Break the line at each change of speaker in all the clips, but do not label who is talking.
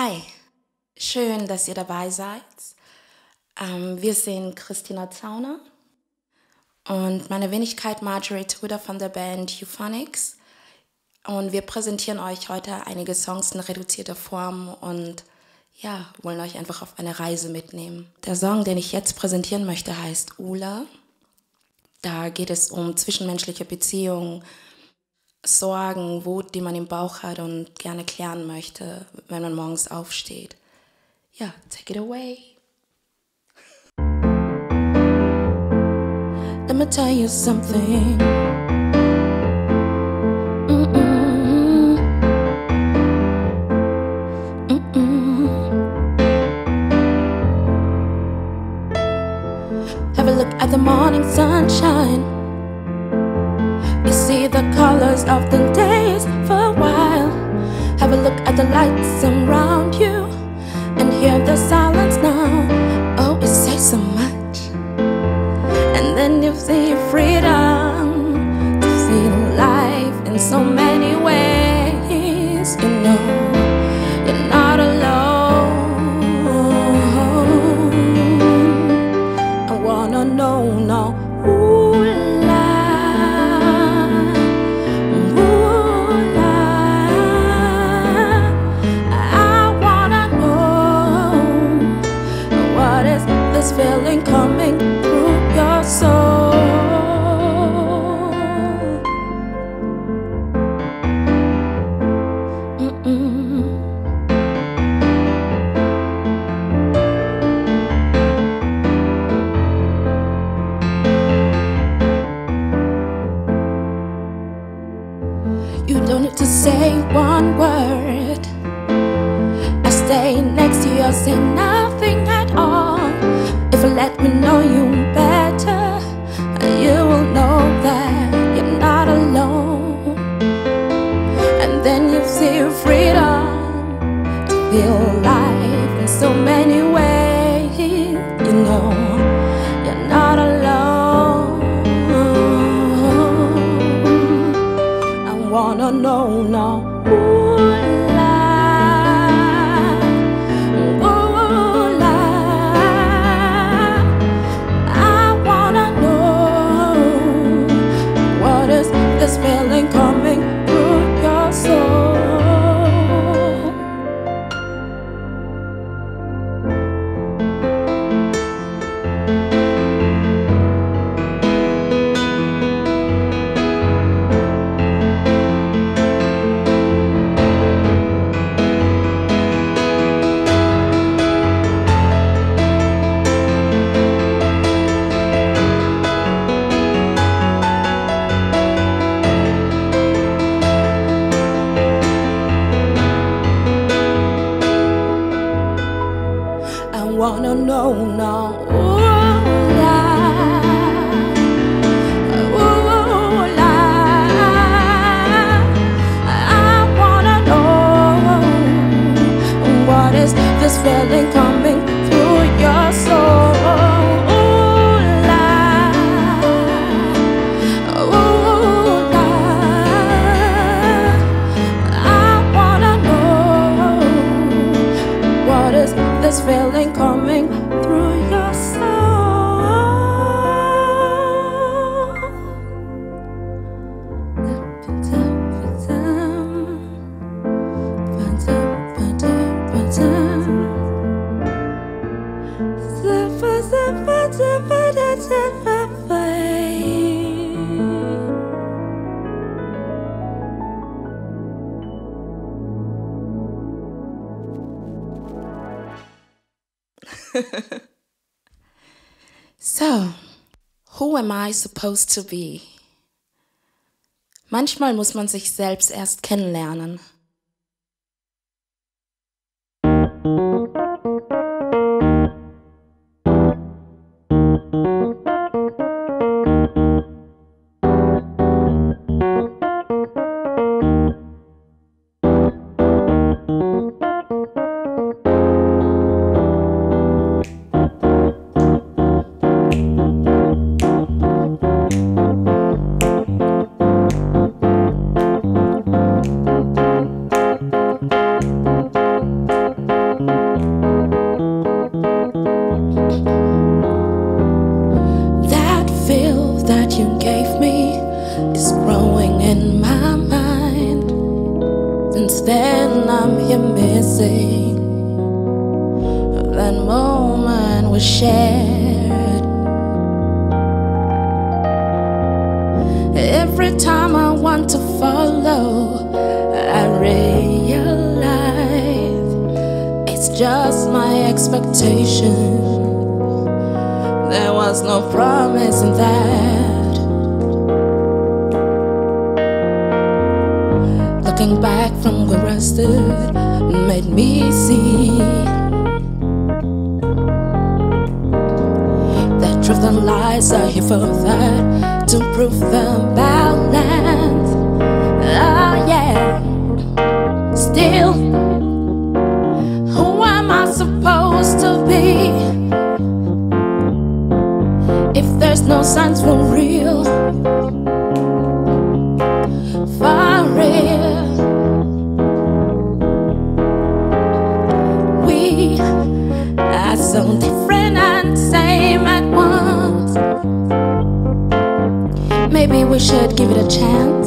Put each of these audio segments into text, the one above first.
Hi, schön, dass ihr dabei seid. Ähm, wir sind Christina Zauner und meine Wenigkeit Marjorie Tudor von der Band Euphonics. Und wir präsentieren euch heute einige Songs in reduzierter Form und ja, wollen euch einfach auf eine Reise mitnehmen. Der Song, den ich jetzt präsentieren möchte, heißt Ula. Da geht es um zwischenmenschliche Beziehungen, Sorgen, Wut, die man im Bauch hat und gerne klären möchte, wenn man morgens aufsteht. Ja, take it away. Let me tell you something. Have a look at the morning sunshine. See the colors of the days for a while. Have a look at the lights around you and hear the silence now. Oh, it says so much. And then you see freedom to see life in so many ways. You know, is feeling coming supposed to be? Manchmal muss man sich selbst erst kennenlernen. Was shared. Every time I want to follow, I realize it's just my expectation. There was no promise in that. Looking back from where I stood made me see and lies are here for that to prove the balance. Oh, yeah. Still, who am I supposed to be? If there's no signs for real, We should give it a chance.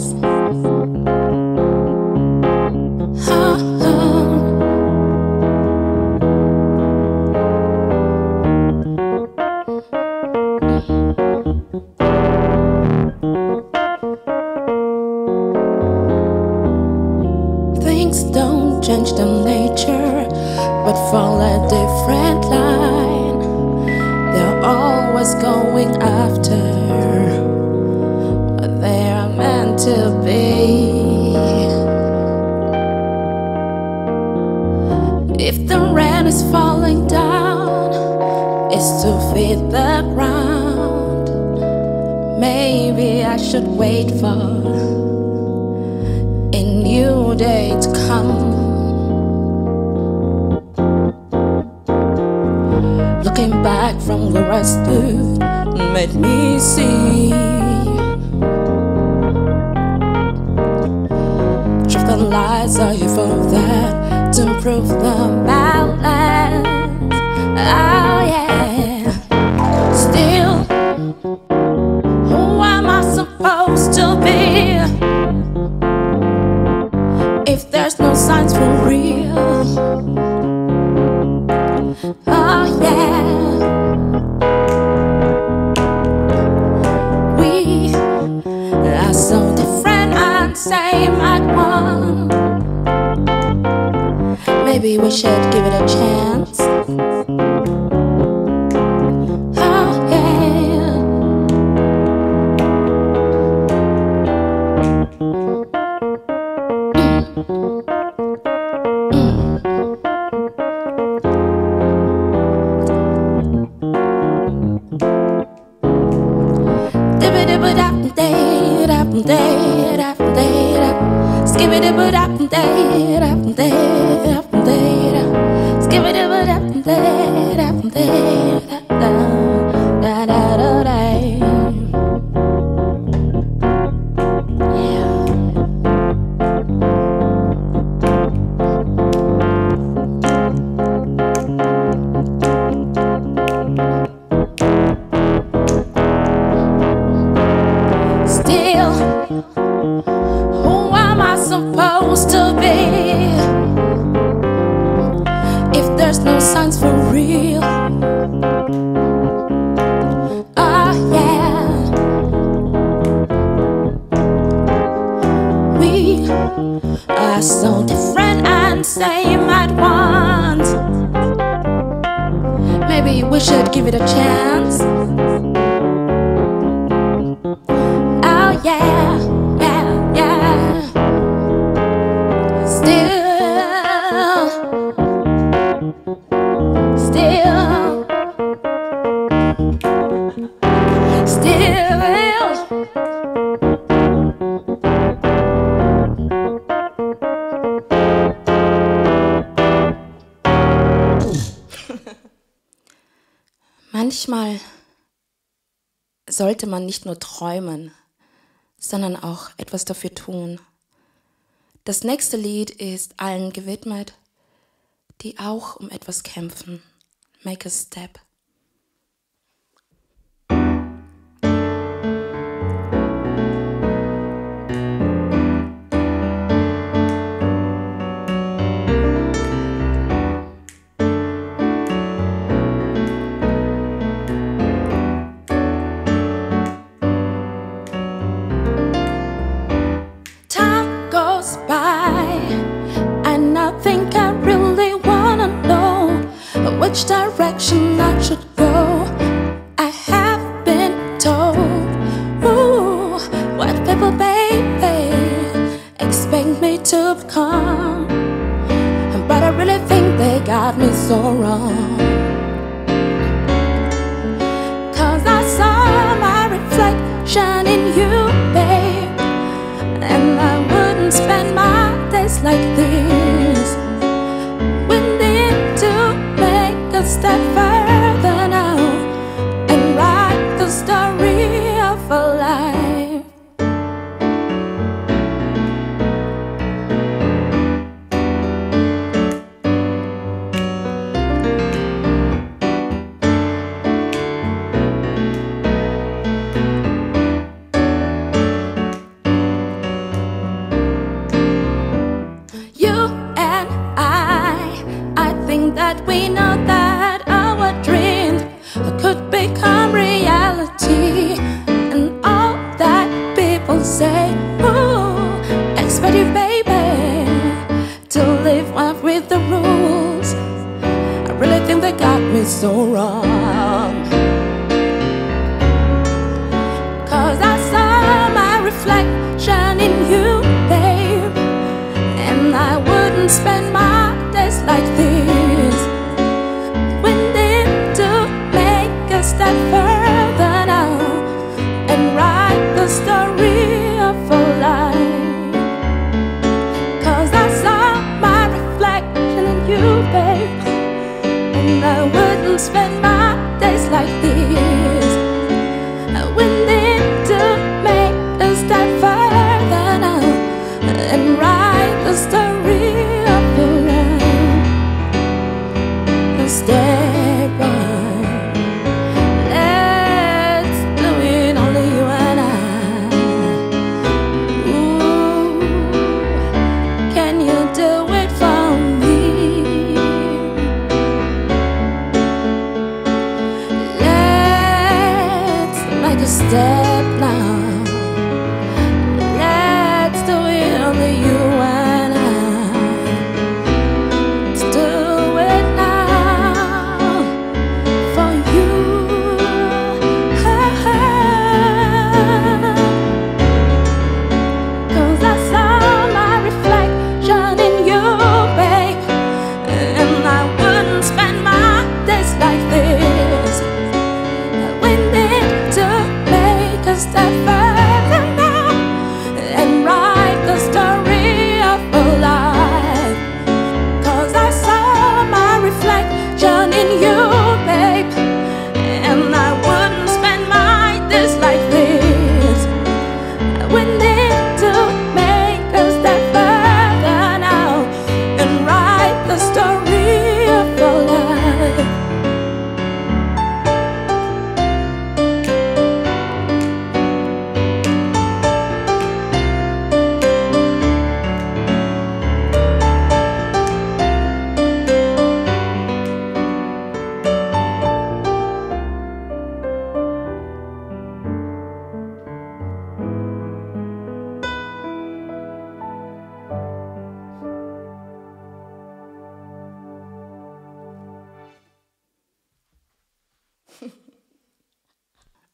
If the rain is falling down, it's to feed the ground. Maybe I should wait for a new day to come. Looking back from where I stood made me see lies are here for that to prove the balance. Oh yeah. Still, who am I supposed to be? if there's no signs for real. Oh, yeah. We are so different and same at one. Maybe we should give it a chance. Manchmal sollte man nicht nur träumen, sondern auch etwas dafür tun. Das nächste Lied ist allen gewidmet, die auch um etwas kämpfen. Make a step. which direction I should go. I have been told, ooh, what people, baby, expect me to become. But I really think they got me so wrong. wake up spend my days like this.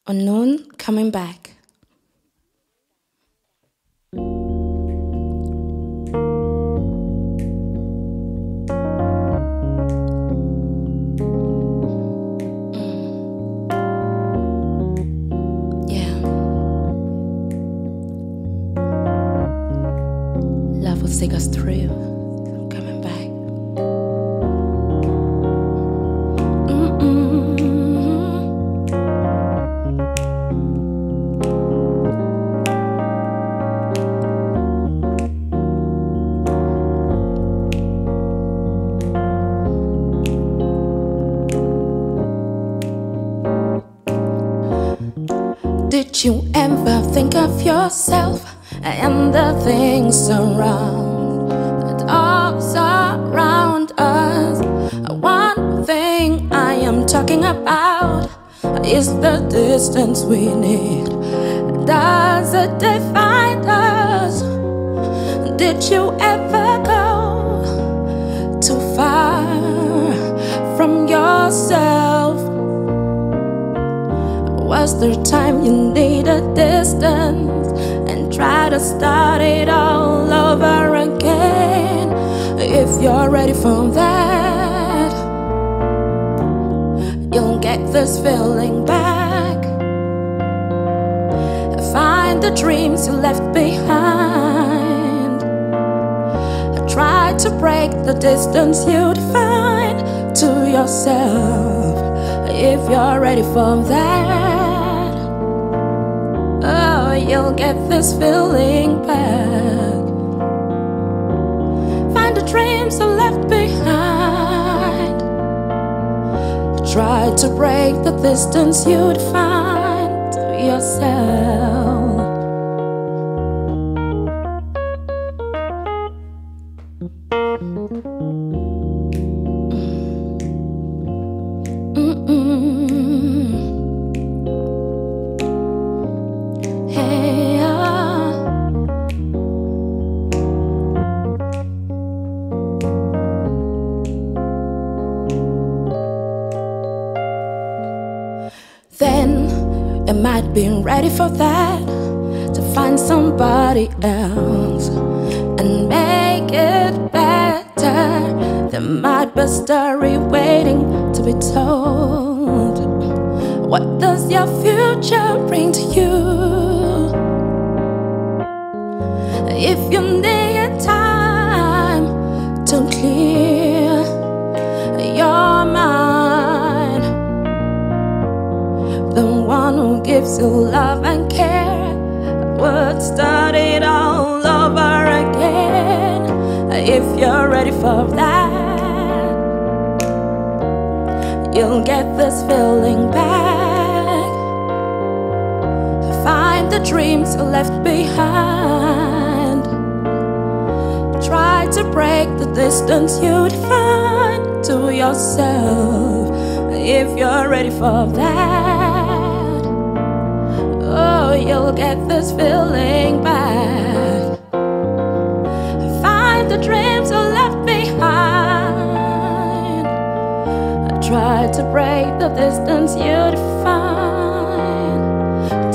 Und nun coming back. Did you ever think of yourself and the things around that are surround us? One thing I am talking about is the distance we need. Does it define us? Did you ever go too far from yourself? Was there time you needed distance and try to start it all over again? If you're ready for that, you'll get this feeling back. Find the dreams you left behind. Try to break the distance you define to yourself if you're ready for that. You'll get this feeling back. Find the dreams you left behind. Try to break the distance you define to yourself. Might be ready for that to find somebody else and make it better. There might be a story waiting to be told. What does your future bring to you? If you one who gives you love and care would start it all over again. If you're ready for that, you'll get this feeling back. Find the dreams you left behind. Try to break the distance you'd define to yourself. If you're ready for that, you'll get this feeling back. Find the dreams you left behind. Try to break the distance you define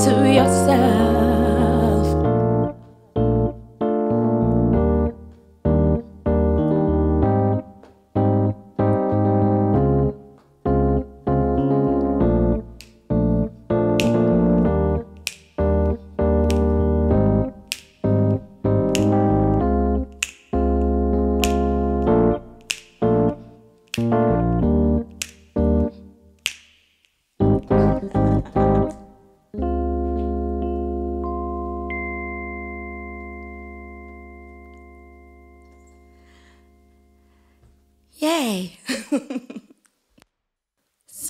to yourself.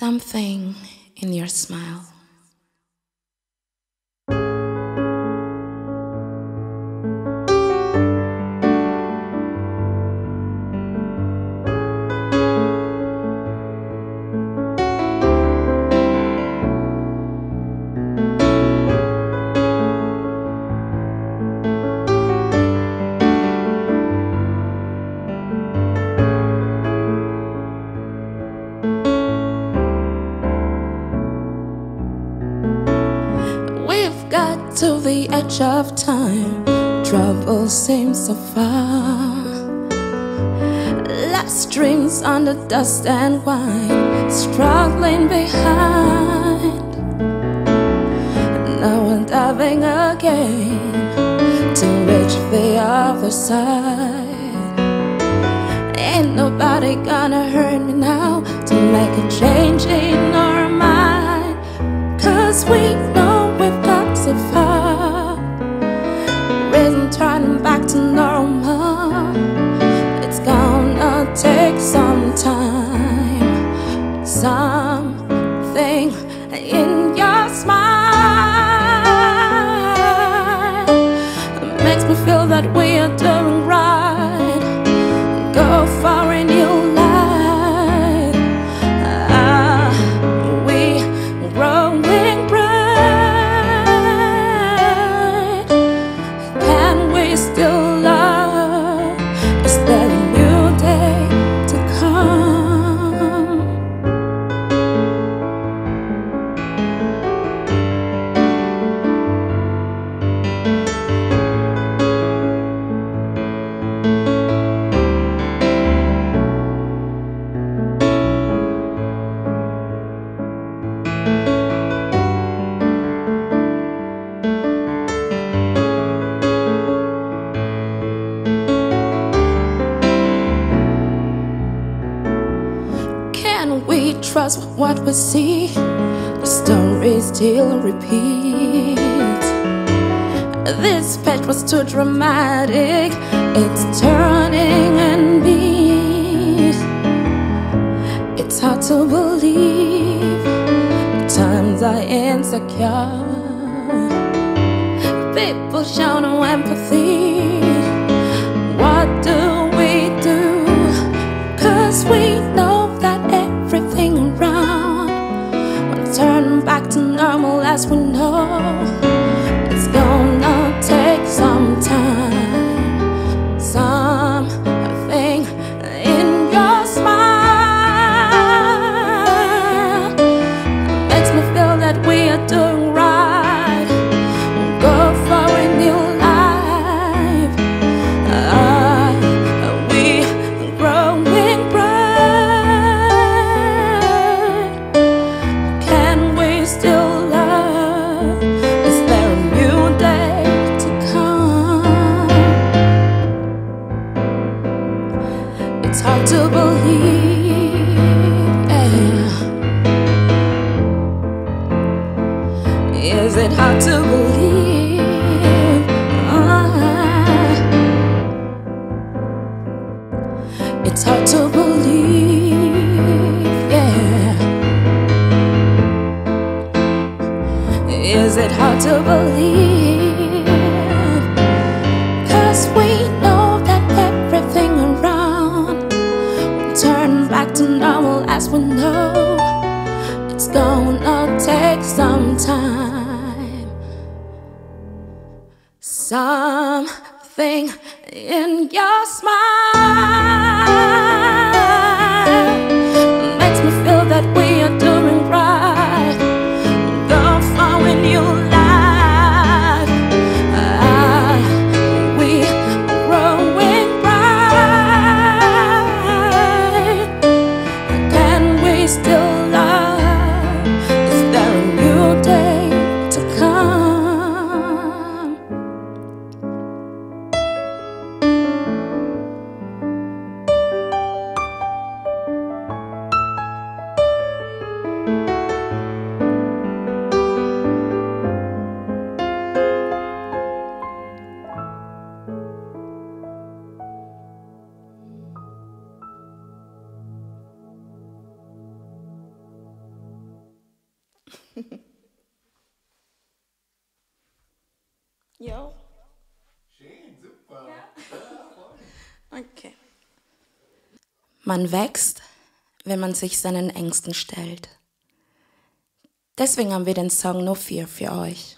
Something in your smile. To the edge of time. Trouble seems so far. Lost dreams under dust and wine, struggling behind. Now I'm diving again to reach the other side. Ain't nobody gonna hurt me now to make a change in our me feel that we are doing what we see? The story still repeats. This page was too dramatic. It's turning and beat. It's hard to believe. Times are insecure. People show no empathy. To normal as we know. Gonna take some time. Something in your smile Jo.
Schön, super.
Okay. Man wächst, wenn man sich seinen Ängsten stellt. Deswegen haben wir den Song No Fear für euch.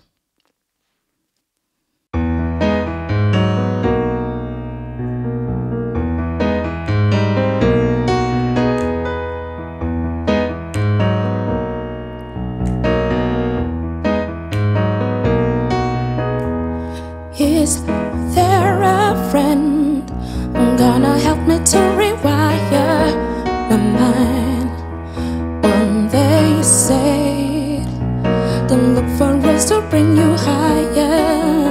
Said, Don't look for ways to bring you higher.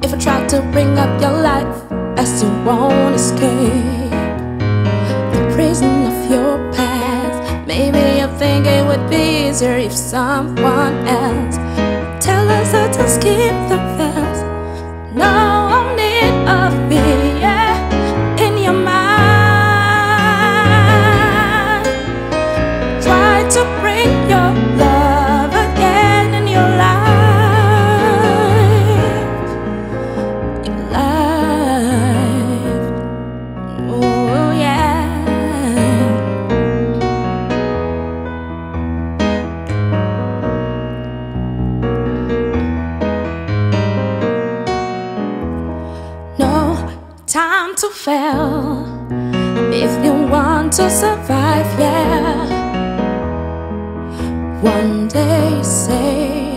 If I try to bring up your life, as you won't escape the prison of your past. Maybe you think it would be easier if someone else tell us how to skip the time to fail if you want to survive, yeah. One day said,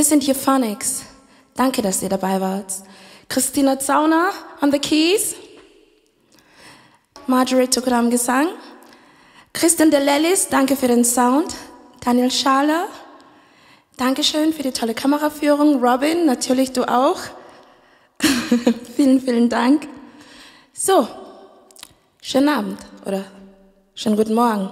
Wir sind Euphonics. Danke, dass ihr dabei wart. Christina Zauner on the keys. Marjorie Tucker am Gesang. Christian Delellis, danke für den Sound. Daniel Schaler, Dankeschön für die tolle Kameraführung. Robin, natürlich du auch. vielen, vielen Dank. So, schönen Abend oder schönen guten Morgen.